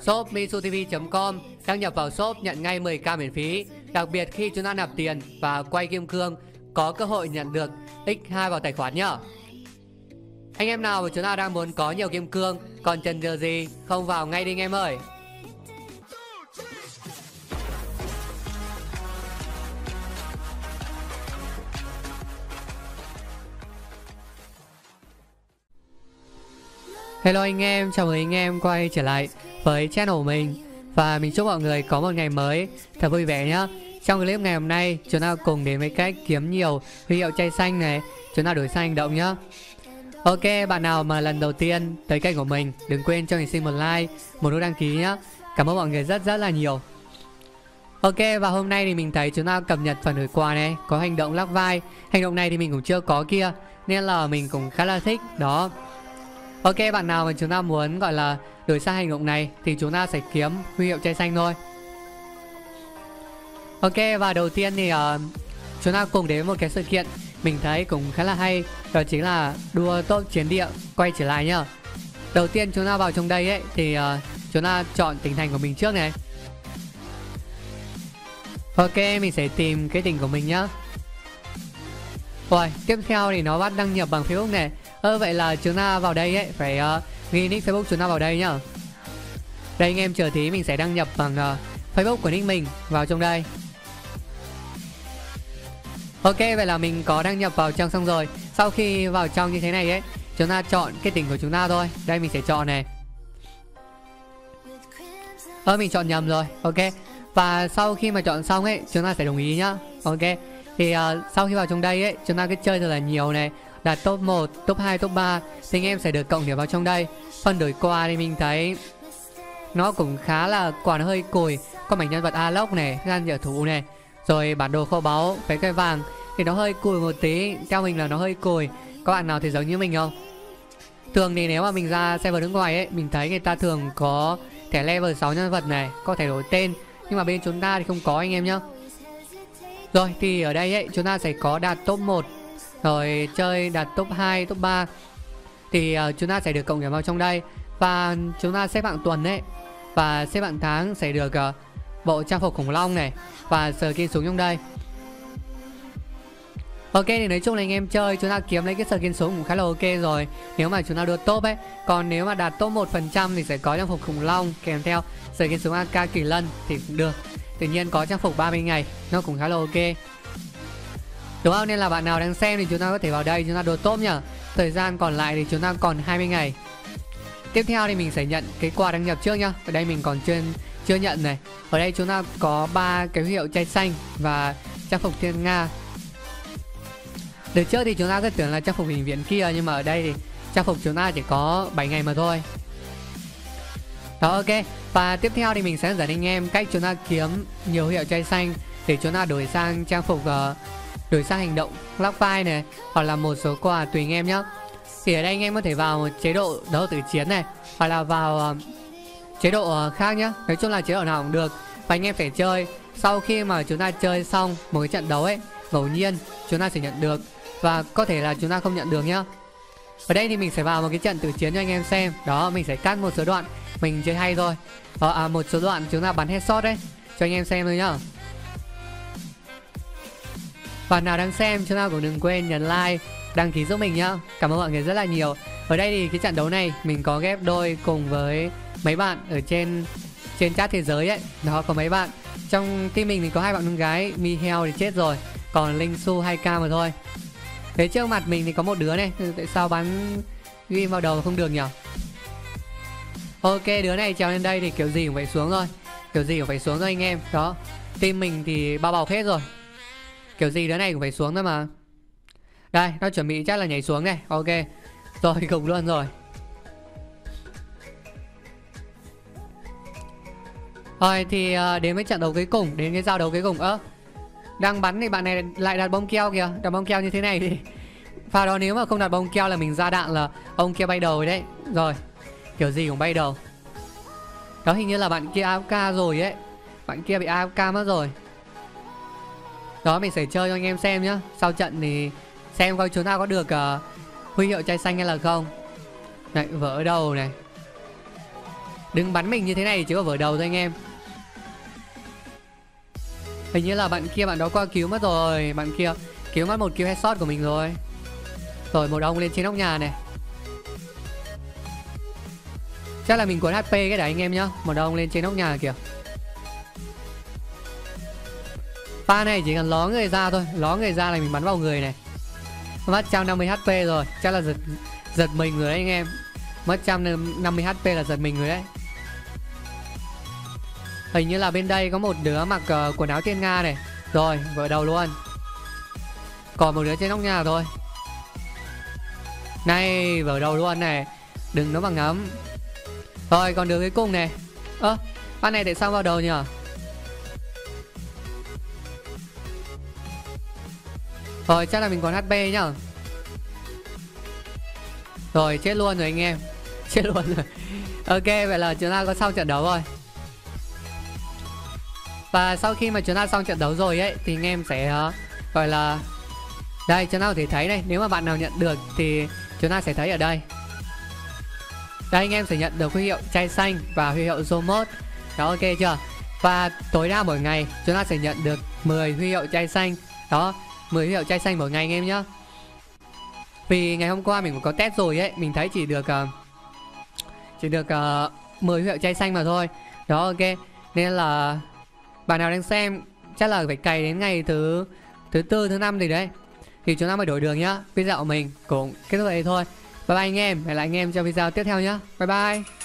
shop misutv.com đăng nhập vào shop nhận ngay 10k miễn phí. Đặc biệt khi chúng ta nạp tiền và quay kim cương có cơ hội nhận được x2 vào tài khoản nhá. Anh em nào mà chúng ta đang muốn có nhiều kim cương còn chần chờ gì không vào ngay đi anh em ơi. Hello anh em, chào mừng anh em quay trở lại với channel của mình. Và mình chúc mọi người có một ngày mới thật vui vẻ nhé Trong clip ngày hôm nay, chúng ta cùng đến với cách kiếm nhiều huy hiệu chay xanh này. Chúng ta đổi sang hành động nhé Ok, bạn nào mà lần đầu tiên tới kênh của mình Đừng quên cho mình xin một like, một nút đăng ký nhé Cảm ơn mọi người rất rất là nhiều. Ok, và hôm nay thì mình thấy chúng ta cập nhật phần gửi quà này Có hành động lắc vai. Hành động này thì mình cũng chưa có kia Nên là mình cũng khá là thích Đó. Ok bạn nào mà chúng ta muốn gọi là đổi sang hành động này thì chúng ta sẽ kiếm huy hiệu trái xanh thôi. Ok và đầu tiên thì uh, chúng ta cùng đến một cái sự kiện mình thấy cũng khá là hay đó chính là đua tốt chiến địa quay trở lại nhá. Đầu tiên chúng ta vào trong đây ấy thì uh, chúng ta chọn tỉnh thành của mình trước này. Ok mình sẽ tìm cái tỉnh của mình nhá. Rồi tiếp theo thì nó bắt đăng nhập bằng Facebook này Ơ vậy là chúng ta vào đây ấy Phải uh, ghi nick Facebook chúng ta vào đây nhá. Đây anh em chờ tí mình sẽ đăng nhập bằng uh, Facebook của nick mình vào trong đây. Ok vậy là mình có đăng nhập vào trong xong rồi. Sau khi vào trong như thế này ấy Chúng ta chọn cái tỉnh của chúng ta thôi. Đây mình sẽ chọn này. Ơ mình chọn nhầm rồi. Ok. Và sau khi mà chọn xong ấy Chúng ta sẽ đồng ý nhá. Ok. Thì uh, sau khi vào trong đây ấy Chúng ta cứ chơi thật là nhiều này đạt top 1, top 2, top 3 thì anh em sẽ được cộng điểm vào trong đây. Phần đổi quà thì mình thấy nó cũng khá là quả nó hơi cùi. Có mảnh nhân vật Alok này, gan trợ thủ này, rồi bản đồ kho báu, vé cây vàng thì nó hơi cùi một tí. Theo mình là nó hơi cùi. Các bạn nào thì giống như mình không? Thường thì nếu mà mình ra server nước ngoài ấy, mình thấy người ta thường có thẻ level 6 nhân vật này, có thể đổi tên. Nhưng mà bên chúng ta thì không có anh em nhá. Rồi thì ở đây ấy chúng ta sẽ có đạt top 1 rồi chơi đạt top 2, top 3 Thì uh, chúng ta sẽ được cộng điểm vào trong đây. Và chúng ta xếp hạng tuần đấy Và xếp hạng tháng sẽ được uh, bộ trang phục khủng long này Và skin súng trong đây. Ok thì nói chung là anh em chơi chúng ta kiếm lấy cái skin súng cũng khá là ok rồi. Nếu mà chúng ta đưa top ấy Còn nếu mà đạt top 1% thì sẽ có trang phục khủng long kèm theo skin súng AK kỳ lân thì cũng được. Tự nhiên có trang phục 30 ngày nó cũng khá là ok. Đúng không? Nên là bạn nào đang xem thì chúng ta có thể vào đây chúng ta đồ top nhá. Thời gian còn lại thì chúng ta còn 20 ngày. Tiếp theo thì mình sẽ nhận cái quà đăng nhập trước nhá. Ở đây mình còn chưa chưa nhận này. Ở đây chúng ta có ba cái hiệu chai xanh và trang phục thiên nga. đợt trước thì chúng ta cứ tưởng là trang phục bệnh viện kia nhưng mà ở đây thì trang phục chúng ta chỉ có 7 ngày mà thôi. Đó ok. Và tiếp theo thì mình sẽ dẫn anh em cách chúng ta kiếm nhiều hiệu chai xanh để chúng ta đổi sang trang phục uh, đổi sang hành động lock vai này hoặc là một số quà tùy anh em nhé thì ở đây anh em có thể vào một chế độ đấu tử chiến này hoặc là vào uh, chế độ uh, khác nhé nói chung là chế độ nào cũng được. Và anh em phải chơi. Sau khi mà chúng ta chơi xong một cái trận đấu ấy ngẫu nhiên chúng ta sẽ nhận được. Và có thể là chúng ta không nhận được nhá. Ở đây thì mình sẽ vào một cái trận tử chiến cho anh em xem. Đó mình sẽ cắt một số đoạn. Mình chơi hay thôi. Ờ, à, một số đoạn chúng ta bắn headshot đấy cho anh em xem thôi nhá bạn nào đang xem chúng ta cũng đừng quên nhấn like, Đăng ký giúp mình nhá. Cảm ơn mọi người rất là nhiều. Ở đây thì cái trận đấu này, Mình có ghép đôi cùng với mấy bạn Ở trên trên chat thế giới ấy. Đó, có mấy bạn. Trong team mình thì có hai bạn con gái Miheo thì chết rồi, Còn Linh Su 2k mà thôi. Thế trước mặt mình thì có một đứa này, Tại sao bắn ghi vào đầu không được nhỉ? Ok, đứa này trèo lên đây thì kiểu gì cũng phải xuống rồi Kiểu gì cũng phải xuống rồi anh em. Đó, Team mình thì bao bọc hết rồi. Kiểu gì đứa này cũng phải xuống thôi mà. Đây nó chuẩn bị chắc là nhảy xuống này Ok. Rồi gục luôn rồi. Rồi thì uh, đến với trận đấu cuối cùng Đến cái giao đấu cuối cùng. Ơ Đang bắn thì bạn này lại đặt bông keo kìa. Đặt bông keo như thế này thì Pha đó nếu mà không đặt bông keo là mình ra đạn là Ông kia bay đầu đấy. Rồi Kiểu gì cũng bay đầu. Đó hình như là bạn kia AFK rồi ấy. Bạn kia bị AFK mất rồi đó mình sẽ chơi cho anh em xem nhá. Sau trận thì xem coi chúng ta có được uh, huy hiệu chai xanh hay là không. Này vỡ đầu này. Đừng bắn mình như thế này chỉ có vỡ đầu thôi anh em. Hình như là bạn kia bạn đó qua cứu mất rồi. Bạn kia cứu mất một kill headshot của mình rồi. Rồi một ông lên trên nóc nhà này. Chắc là mình cuốn HP cái đấy anh em nhá. Một ông lên trên nóc nhà kìa. Pha này chỉ cần ló người ra thôi. Ló người ra là mình bắn vào người này. Mất 150 HP rồi. Chắc là giật giật mình rồi đấy anh em. Mất 150 HP là giật mình rồi đấy. Hình như là bên đây có một đứa mặc uh, quần áo thiên Nga này. Rồi vỡ đầu luôn. Còn một đứa trên nóc nhà thôi. Này vỡ đầu luôn này. Đừng nó bằng ngắm Rồi còn đứa cuối cùng này. Ơ à, bác này tại sao vào đầu nhỉ? Rồi chắc là mình còn HP nhá. Rồi chết luôn rồi anh em. Chết luôn rồi. Ok vậy là chúng ta có xong trận đấu rồi. Và sau khi mà chúng ta xong trận đấu rồi ấy Thì anh em sẽ uh, gọi là Đây chúng ta có thể thấy này Nếu mà bạn nào nhận được thì chúng ta sẽ thấy ở đây. Đây anh em sẽ nhận được huy hiệu chai xanh và huy hiệu Zomot. Đó ok chưa? Và tối đa mỗi ngày chúng ta sẽ nhận được 10 huy hiệu chai xanh. Đó 10 hiệu chai xanh mỗi ngày anh em nhá. Vì ngày hôm qua mình cũng có test rồi ấy Mình thấy chỉ được uh, Chỉ được ờ, uh, 10 hiệu chai xanh mà thôi. Đó ok. Nên là Bạn nào đang xem Chắc là phải cày đến ngày thứ Thứ tư thứ năm gì đấy. Thì chúng ta mới đổi đường nhá. Video của mình cũng kết thúc đây thôi. Bye bye anh em. Hẹn lại anh em trong video tiếp theo nhá. Bye bye.